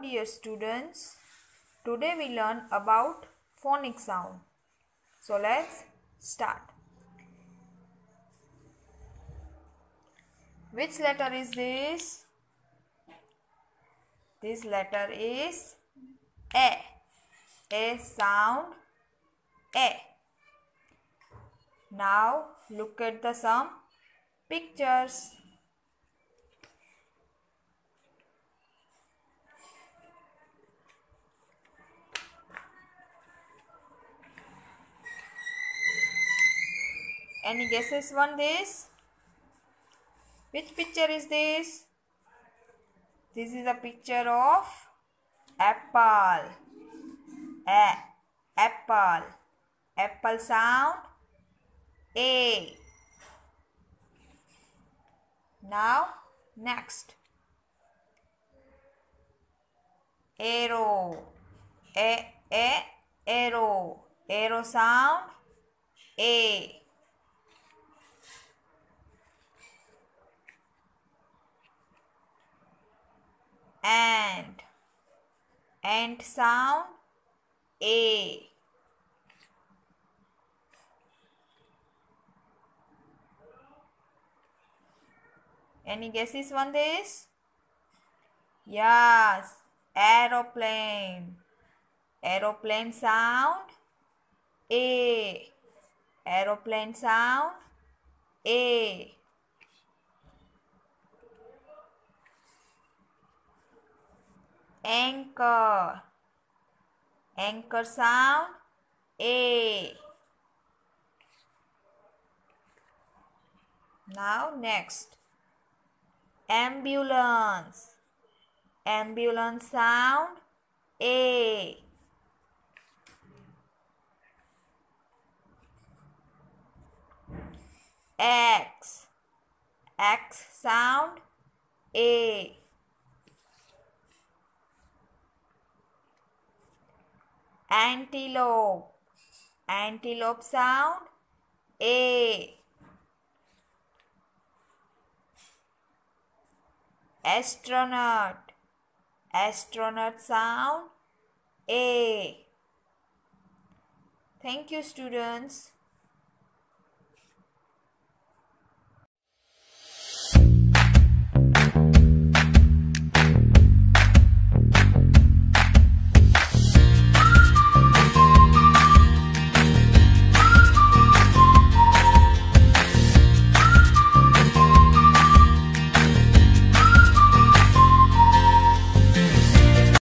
dear students. Today we learn about phonic sound. So let's start. Which letter is this? This letter is A. A sound A. Now look at the some pictures. Any guesses on this? Which picture is this? This is a picture of apple. A apple. Apple sound A. Now next. Arrow. A a arrow. Arrow sound A. and and sound a. Any guesses on this? Yes aeroplane. Aeroplane sound a. Aeroplane sound a anchor. Anchor sound. A. Now next. Ambulance. Ambulance sound. A. X. X sound. A antelope. Antelope sound? A. Astronaut. Astronaut sound? A. Thank you students